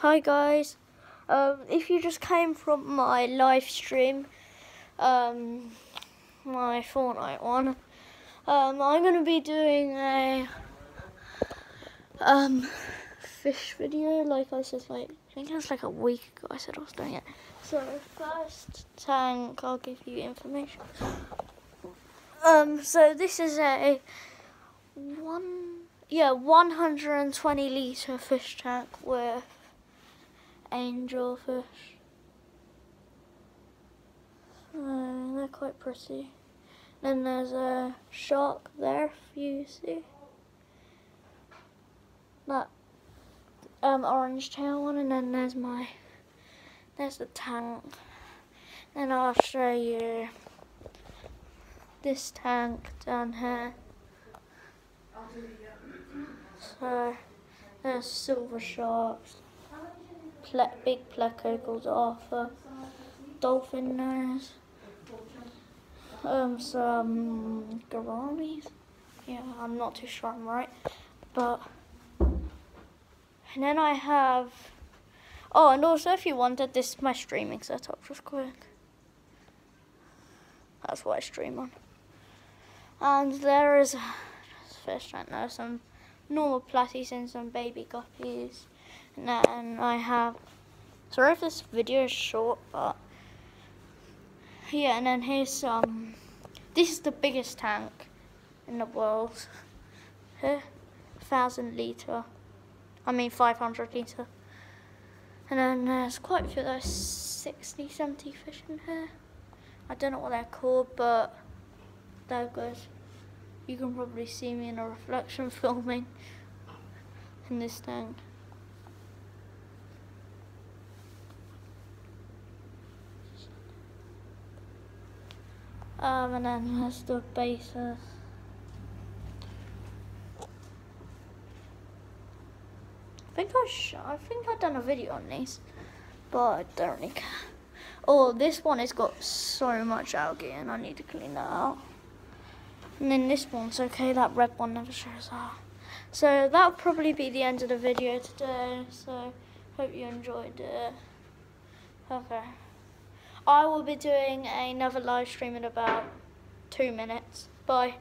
Hi guys. Um, if you just came from my live stream, um, my Fortnite one, um, I'm going to be doing a um, fish video. Like I said, like I think it was like a week ago. I said I was doing it. So first tank, I'll give you information. Um, so this is a one, yeah, 120 liter fish tank with angelfish. Uh, they're quite pretty. Then there's a shark there, if you see. That um, orange tail one, and then there's my, there's the tank. Then I'll show you this tank down here. So, there's silver sharks ple big pleco called Arthur, dolphin nose, um, some gouramis. Yeah, I'm not too sure I'm right, but and then I have. Oh, and also if you wanted, this is my streaming setup, just quick. That's what I stream on. And there is fish right now, some normal platies and some baby guppies. And I have, sorry if this video is short, but yeah, and then here's some, this is the biggest tank in the world. Here, 1000 litre, I mean 500 litre. And then there's quite a few, there's 60, 70 fish in here. I don't know what they're called, but they're good. You can probably see me in a reflection filming in this tank. Um, and then there's the bases. I think I sh I think I've done a video on these, but I don't really care. Oh, this one has got so much algae and I need to clean that out. And then this one's okay, that red one never shows up. So that'll probably be the end of the video today, so hope you enjoyed it. Okay. I will be doing another live stream in about two minutes. Bye.